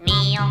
Meow.